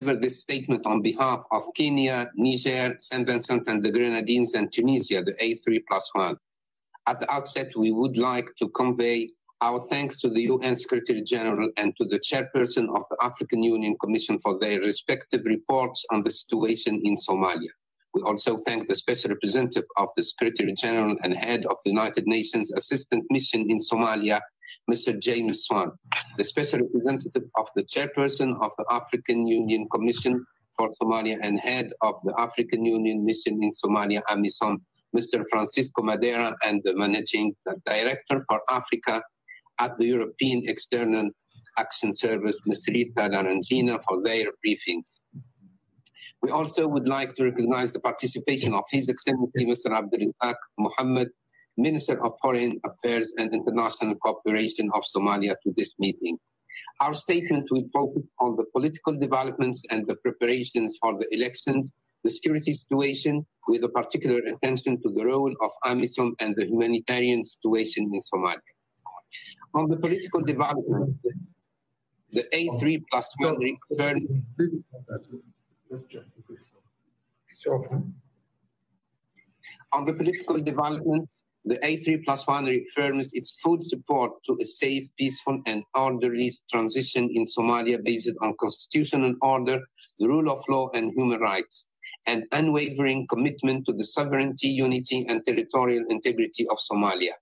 this statement on behalf of Kenya, Niger, St. Vincent and the Grenadines, and Tunisia, the A3 plus one. At the outset, we would like to convey our thanks to the UN Secretary General and to the chairperson of the African Union Commission for their respective reports on the situation in Somalia. We also thank the Special Representative of the Secretary General and Head of the United Nations Assistance Mission in Somalia, Mr. James Swan, the Special Representative of the Chairperson of the African Union Commission for Somalia and Head of the African Union Mission in Somalia, AMISOM, Mr. Francisco Madeira, and the Managing Director for Africa at the European External Action Service, Ms. Rita Laranjinha, for their briefings. We also would like to recognize the participation of His Excellency Mr. Abdulrazak Mohammed, Minister of Foreign Affairs and International Cooperation of Somalia to this meeting. Our statement will focus on the political developments and the preparations for the elections, the security situation, with a particular attention to the role of AMISOM and the humanitarian situation in Somalia. On the political development, the A3 plus one referred on the political developments, the A3 plus one reaffirms its full support to a safe, peaceful, and orderly transition in Somalia based on constitutional order, the rule of law, and human rights, and unwavering commitment to the sovereignty, unity, and territorial integrity of Somalia.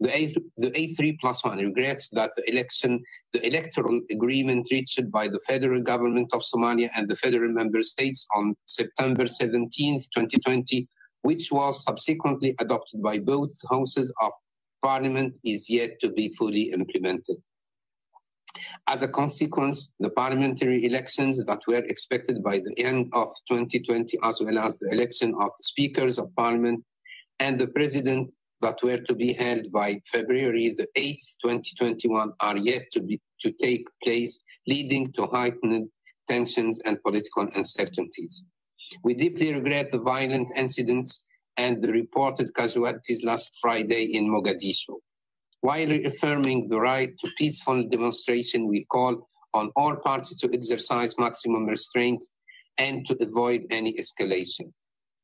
The, A, the A3 plus one regrets that the election, the electoral agreement reached by the federal government of Somalia and the federal member states on September 17, 2020, which was subsequently adopted by both houses of parliament, is yet to be fully implemented. As a consequence, the parliamentary elections that were expected by the end of 2020, as well as the election of the speakers of parliament and the president that were to be held by February the 8th, 2021 are yet to, be, to take place, leading to heightened tensions and political uncertainties. We deeply regret the violent incidents and the reported casualties last Friday in Mogadishu. While reaffirming the right to peaceful demonstration, we call on all parties to exercise maximum restraint and to avoid any escalation.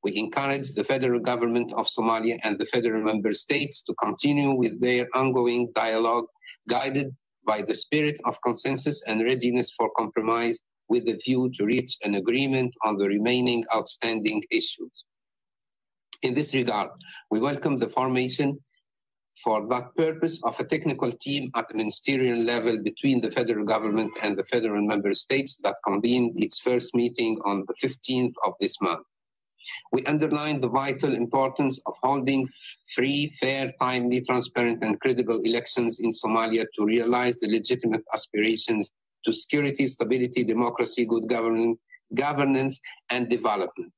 We encourage the federal government of Somalia and the federal member states to continue with their ongoing dialogue, guided by the spirit of consensus and readiness for compromise with the view to reach an agreement on the remaining outstanding issues. In this regard, we welcome the formation for that purpose of a technical team at the ministerial level between the federal government and the federal member states that convened its first meeting on the 15th of this month. We underline the vital importance of holding free, fair, timely, transparent, and credible elections in Somalia to realize the legitimate aspirations to security, stability, democracy, good governance, governance, and development.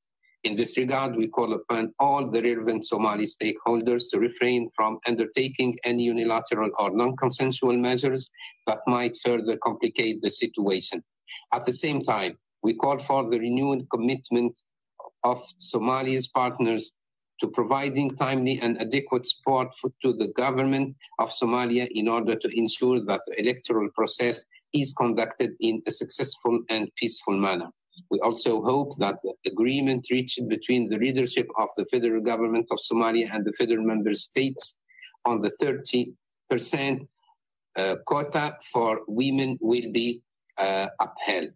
In this regard, we call upon all the relevant Somali stakeholders to refrain from undertaking any unilateral or non-consensual measures that might further complicate the situation. At the same time, we call for the renewed commitment of Somalia's partners to providing timely and adequate support for, to the government of Somalia in order to ensure that the electoral process is conducted in a successful and peaceful manner. We also hope that the agreement reached between the leadership of the federal government of Somalia and the federal member states on the 30% uh, quota for women will be uh, upheld.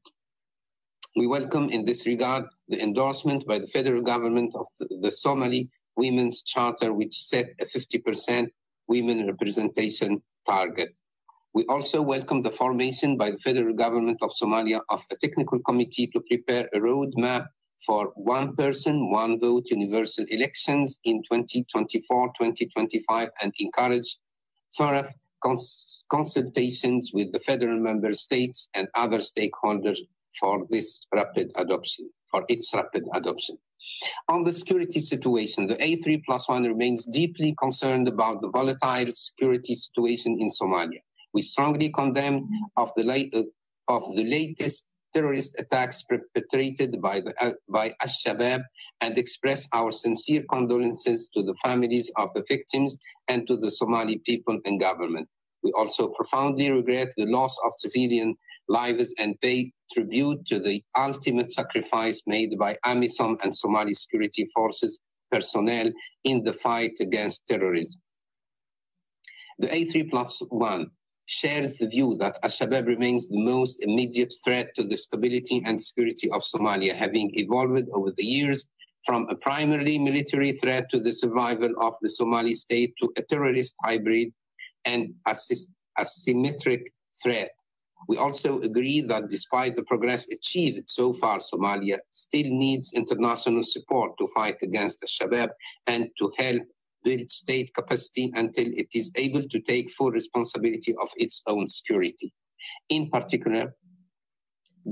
We welcome in this regard the endorsement by the federal government of the, the Somali Women's Charter, which set a 50% women representation target. We also welcome the formation by the federal government of Somalia of a technical committee to prepare a roadmap for one person, one vote universal elections in 2024-2025 and encourage thorough cons consultations with the federal member states and other stakeholders for this rapid adoption, for its rapid adoption. On the security situation, the A3 plus one remains deeply concerned about the volatile security situation in Somalia. We strongly condemn of the, late, uh, of the latest terrorist attacks perpetrated by, the, uh, by Al-Shabaab and express our sincere condolences to the families of the victims and to the Somali people and government. We also profoundly regret the loss of civilian lives and pay tribute to the ultimate sacrifice made by AMISOM and Somali security forces personnel in the fight against terrorism. The A3 plus one shares the view that Al-Shabaab remains the most immediate threat to the stability and security of Somalia, having evolved over the years from a primarily military threat to the survival of the Somali state to a terrorist hybrid and asymmetric threat. We also agree that despite the progress achieved so far, Somalia still needs international support to fight against Al-Shabaab and to help build state capacity until it is able to take full responsibility of its own security. In particular,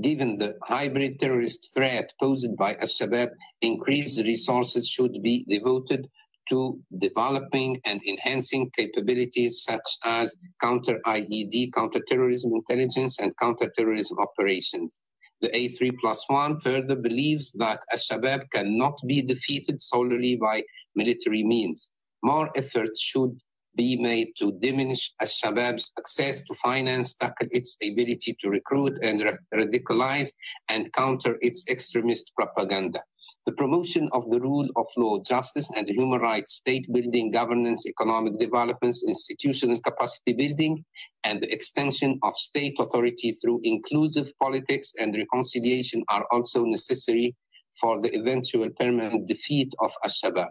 given the hybrid terrorist threat posed by Al-Shabaab, increased resources should be devoted to developing and enhancing capabilities such as counter-IED, counter-terrorism intelligence, and counter-terrorism operations. The A3 plus one further believes that Al-Shabaab cannot be defeated solely by military means. More efforts should be made to diminish Al-Shabaab's access to finance, tackle its ability to recruit and radicalize, and counter its extremist propaganda the promotion of the rule of law, justice, and human rights, state building, governance, economic developments, institutional capacity building, and the extension of state authority through inclusive politics and reconciliation are also necessary for the eventual permanent defeat of Al-Shabaab.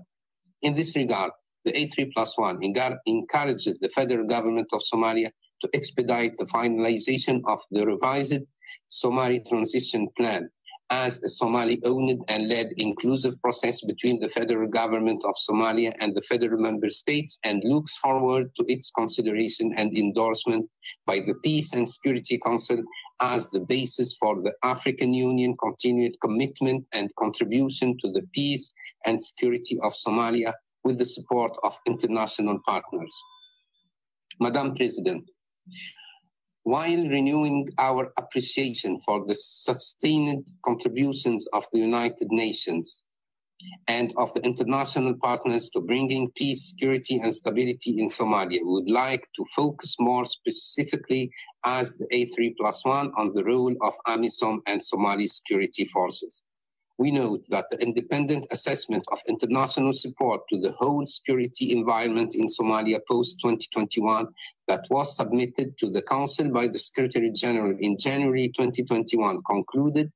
In this regard, the A3 plus 1 encourages the federal government of Somalia to expedite the finalization of the revised Somali transition plan as a Somali-owned and led inclusive process between the federal government of Somalia and the federal member states and looks forward to its consideration and endorsement by the Peace and Security Council as the basis for the African Union continued commitment and contribution to the peace and security of Somalia with the support of international partners. Madam President, while renewing our appreciation for the sustained contributions of the United Nations and of the international partners to bringing peace, security, and stability in Somalia, we would like to focus more specifically as the A3 plus one on the role of AMISOM and Somali security forces we note that the independent assessment of international support to the whole security environment in Somalia post 2021 that was submitted to the Council by the Secretary General in January 2021 concluded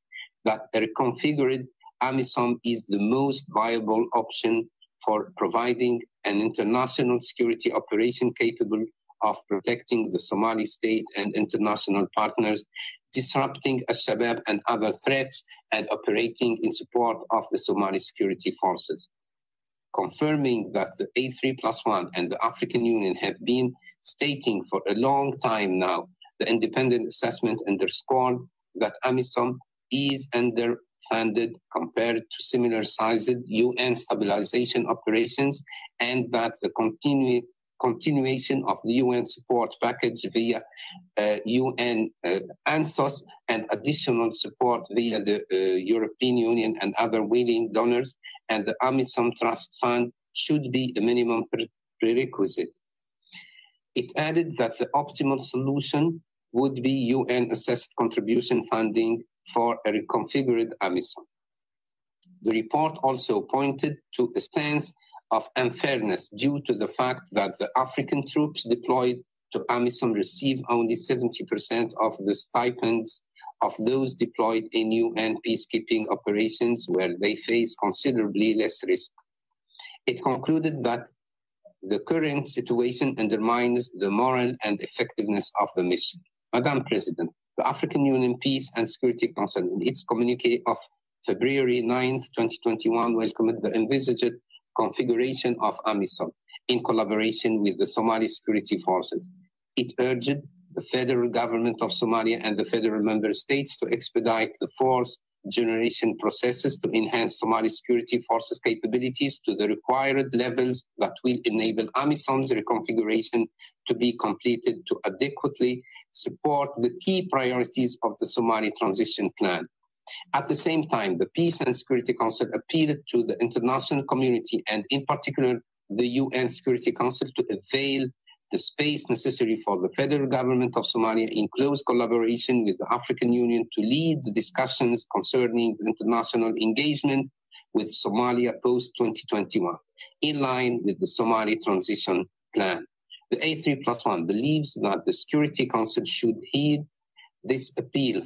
that a reconfigured AMISOM is the most viable option for providing an international security operation capable of protecting the Somali state and international partners disrupting Al-Shabaab and other threats and operating in support of the Somali security forces. Confirming that the A3 plus one and the African Union have been stating for a long time now, the independent assessment underscored that AMISOM is underfunded compared to similar sized UN stabilization operations and that the continued continuation of the UN support package via uh, UN uh, UNSOS and additional support via the uh, European Union and other willing donors, and the AMISOM Trust Fund should be a minimum pre prerequisite. It added that the optimal solution would be UN assessed contribution funding for a reconfigured AMISOM. The report also pointed to a stance of unfairness due to the fact that the African troops deployed to AMISOM receive only 70% of the stipends of those deployed in UN peacekeeping operations where they face considerably less risk. It concluded that the current situation undermines the moral and effectiveness of the mission. Madam President, the African Union Peace and Security Council, in its communique of February 9, 2021, welcomed the envisaged configuration of AMISOM in collaboration with the Somali security forces. It urged the federal government of Somalia and the federal member states to expedite the force generation processes to enhance Somali security forces capabilities to the required levels that will enable AMISOM's reconfiguration to be completed to adequately support the key priorities of the Somali transition plan. At the same time, the Peace and Security Council appealed to the international community and in particular the UN Security Council to avail the space necessary for the federal government of Somalia in close collaboration with the African Union to lead the discussions concerning the international engagement with Somalia post-2021, in line with the Somali transition plan. The A3 plus one believes that the Security Council should heed this appeal